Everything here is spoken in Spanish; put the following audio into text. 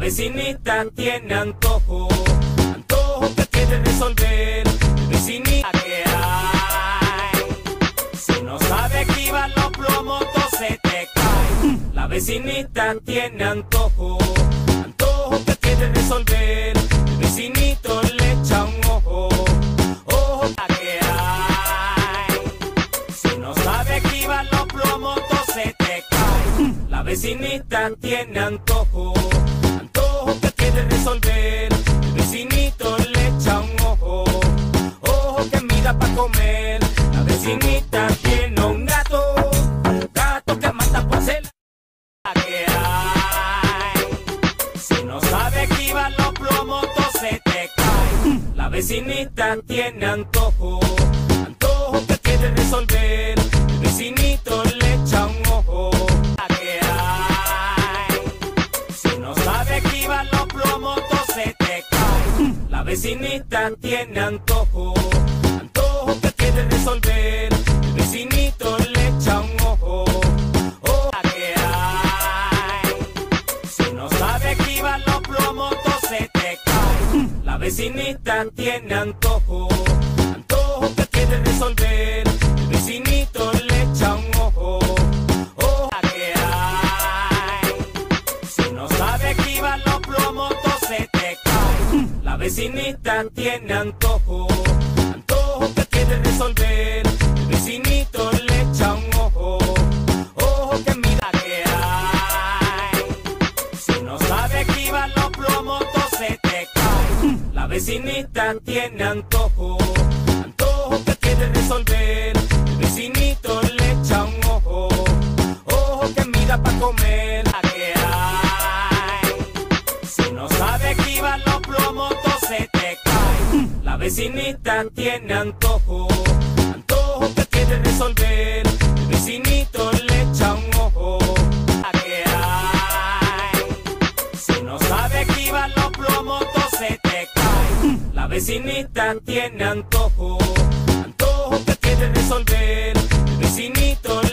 vecinita tiene antojo, antojo que quiere resolver. Vecinita que hay, si no sabe esquivar los plomos, se te cae. La vecinita tiene antojo, antojo que quiere resolver. vecinito le echa un ojo, ojo que hay. Si no sabe esquivar los plomos, se te cae. La vecinita tiene antojo resolver. Vecinito le echa un ojo, ojo que mira pa' comer. La vecinita tiene un gato, gato que mata por ser que hay. Si no sabe esquivar los plomos, se te cae. La vecinita tiene antojo vecinita tiene antojo, antojo que quiere resolver. vecinito le echa un ojo, ojo que hay. Si no sabe esquivar los plomos, se te cae. La vecinita tiene antojo vecinita tiene antojo, antojo que quiere resolver. vecinito le echa un ojo, ojo que mira que hay. Si no sabe esquivar los plomos, se te cae. La vecinita tiene antojo vecinita tiene antojo, antojo que quiere resolver. vecinito le echa un ojo. que hay. Si no sabe esquivar los plomos, se te cae. La vecinita tiene antojo, antojo que quiere resolver. vecinito le